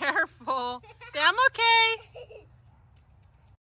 careful. Say, I'm okay.